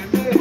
Yeah.